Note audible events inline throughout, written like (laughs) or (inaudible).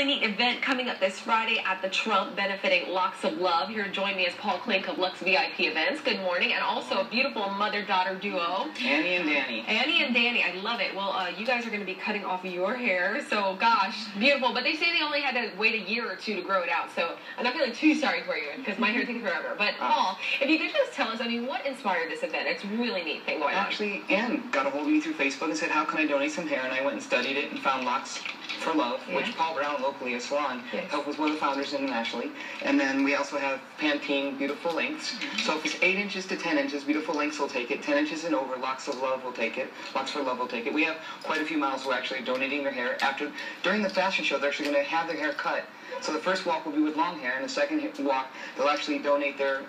really neat event coming up this Friday at the Trump benefiting Locks of Love. Here to join me is Paul Klink of Lux VIP Events. Good morning. And also a beautiful mother-daughter duo. Annie and Danny. Annie and Danny. I love it. Well, uh, you guys are going to be cutting off your hair. So, gosh, beautiful. But they say they only had to wait a year or two to grow it out. So I'm not feeling too sorry for you because my hair takes forever. But, Uh. Paul, if you could just tell us, I mean, what inspired this event? It's a really neat thing going on. Actually, Ann got a hold of me through Facebook and said, how can I donate some hair? And I went and studied it and found Locks for Love, Yeah. which Paul Brown, locally a salon, Yes. helped was one of the founders internationally. And then we also have Pantene Beautiful Lengths. Mm-hmm. So if it's 8 inches to 10 inches, Beautiful Lengths will take it. 10 inches and over, Locks of Love will take it. Locks for Love will take it. We have quite a few models who are actually donating their hair. After During the fashion show, they're actually going to have their hair cut. So the first walk will be with long hair, and the second walk, they'll actually donate their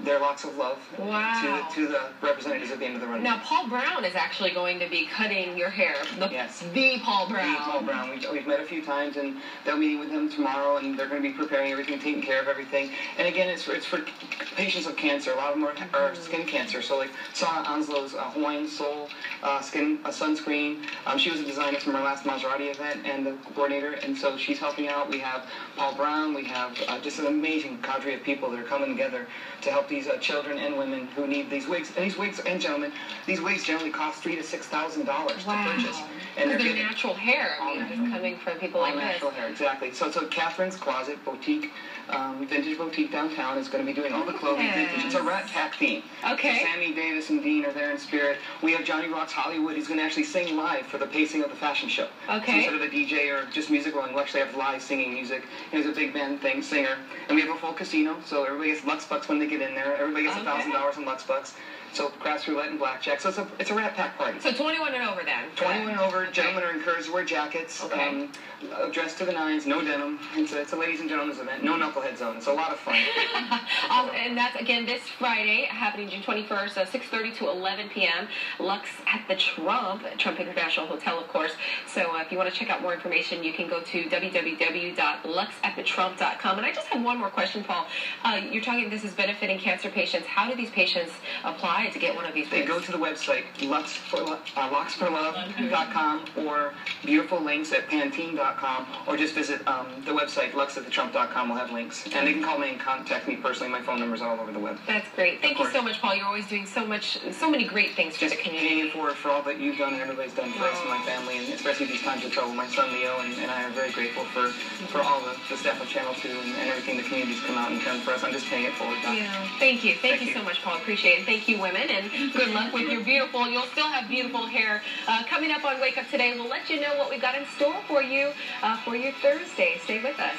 their locks of love Wow. to, to the representatives at the end of the runway. Now, Paul Brown is actually going to be cutting your hair. The, Yes. the Paul Brown. Steve Paul Brown. We've, we've met a few times, and they're meeting with him tomorrow, and they're going to be preparing everything, taking care of everything. And again, it's for, it's for patients of cancer. A lot of them are, are skin cancer. So, like Sara Anslow's uh, Hawaiian Soul uh, skin a sunscreen. Um, she was a designer from our last Maserati event and the coordinator, and so she's helping out. We have Paul Brown. We have uh, just an amazing cadre of people that are coming together to help these uh, children and women who need these wigs. And these wigs, and gentlemen, these wigs generally cost three to six thousand dollars to Wow. purchase. And they're they're natural hair. I All mean, natural. just coming from people all like natural this. hair, exactly. So, so Catherine's Closet Boutique, um, vintage boutique downtown is going to be doing all the clothing Yes. vintage. It's a Rat Pack theme. Okay. So Sammy Davis and Dean are there in spirit. We have Johnny Rocks Hollywood. He's going to actually sing live for the pacing of the fashion show. Okay. So instead of a DJ or just music rolling, we'll actually have live singing music. And he's a big band thing, singer. And we have a full casino, so everybody gets Lux Bucks when they get in there. Everybody gets a thousand dollars in Lux Bucks. So craps roulette and blackjack. So it's a it's a Rat Pack party. So 21 and over then. 21 and over, gentlemen are encouraged to wear jackets, Okay. um, uh, dressed to the nines, no denim. It's a, it's a ladies and gentlemen's event, no knucklehead zone. It's a lot of fun. (laughs) Um, and that's again this Friday, happening June 21st, uh, 6:30 to 11 p.m. Lux at the Trump, Trump International Hotel, of course. So uh, if you want to check out more information, you can go to www.luxatthetrump.com. And I just have one more question, Paul. Uh, you're talking this is benefiting cancer patients. How do these patients apply to get one of these? They go to the website Lux for, uh, luxforlove.com or beautiful lengths at pantene.com or just visit um, the website luxatthetrump.com. We'll have links. And they can call me and contact me personally. My phone number's all over the web. That's great. Thank you so much, Paul. You're always doing so much, so many great things for Just the paying community. it forward for all that you've done and everybody's done for us and my family, Especially these times of trouble. My son Leo and, and I are very grateful for, for all the, the staff of Channel 2 and, and, everything the community's come out and done for us. I'm just paying it forward. Yeah. Thank you. Thank, Thank you, you, so much, Paul. Appreciate it. Thank you, women, and good luck with your beautiful. You'll still have beautiful hair uh, coming up on Wake Up Today. We'll let you know what we've got in store for you uh, for your Thursday. Stay with us.